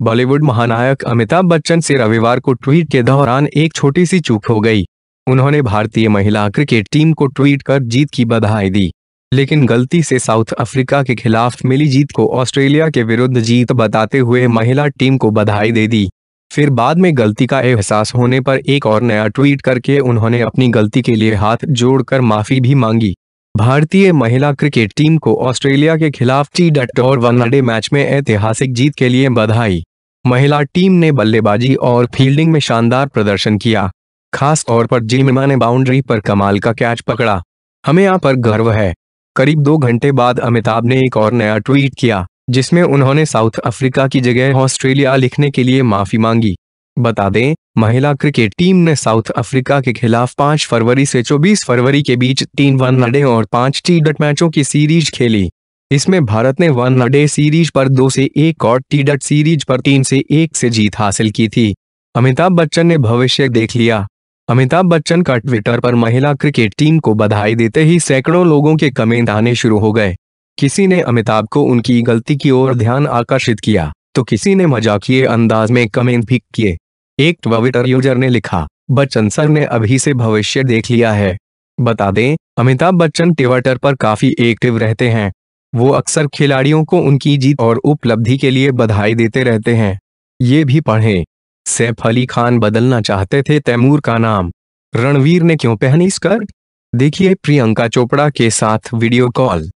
बॉलीवुड महानायक अमिताभ बच्चन से रविवार को ट्वीट के दौरान एक छोटी सी चूक हो गई। उन्होंने भारतीय महिला क्रिकेट टीम को ट्वीट कर जीत की बधाई दी, लेकिन गलती से साउथ अफ्रीका के खिलाफ मिली जीत को ऑस्ट्रेलिया के विरुद्ध जीत बताते हुए महिला टीम को बधाई दे दी। फिर बाद में गलती का एहसास होने पर एक और नया ट्वीट करके उन्होंने अपनी गलती के लिए हाथ जोड़कर माफ़ी भी मांगी। भारतीय महिला क्रिकेट टीम को ऑस्ट्रेलिया के खिलाफ टी डट और वनडे मैच में ऐतिहासिक जीत के लिए बधाई। महिला टीम ने बल्लेबाजी और फील्डिंग में शानदार प्रदर्शन किया। खास तौर पर जिमिमा ने बाउंड्री पर कमाल का कैच पकड़ा। हमें यहाँ पर गर्व है। करीब दो घंटे बाद अमिताभ ने एक और नया ट्वीट किया, जिसमें उन्होंने साउथ अफ्रीका की जगह ऑस्ट्रेलिया लिखने के लिए माफ़ी मांगी। बता दें, महिला क्रिकेट टीम ने साउथ अफ्रीका के खिलाफ 5 फरवरी से 24 फरवरी के बीच तीन वनडे और पाँच टी डट मैचों की सीरीज़ खेली। इसमें भारत ने वन वनडे सीरीज़ पर दो से एक और टी डट सीरीज़ पर तीन से एक से जीत हासिल की थी। अमिताभ बच्चन ने भविष्य देख लिया। अमिताभ बच्चन का ट्विटर पर महिला क्रिकेट टीम को बधाई देते ही सैकड़ों लोगों के कमेंट आने शुरू हो गए। किसी ने अमिताभ को उनकी गलती की ओर ध्यान आकर्षित किया तो किसी ने मजाकिए अंदाज में कमेंट भी किए। एक ट्विटर यूज़र ने लिखा, बच्चन सर ने अभी से भविष्य देख लिया है। बता दें, अमिताभ बच्चन ट्विटर पर काफ़ी एक्टिव रहते हैं। वो अक्सर खिलाड़ियों को उनकी जीत और उपलब्धि के लिए बधाई देते रहते हैं। ये भी पढ़ें। सैफ अली खान बदलना चाहते थे तैमूर का नाम। रणवीर ने क्यों पहनी स्कर्ट? देखिए प्रियंका चोपड़ा के साथ वीडियो कॉल।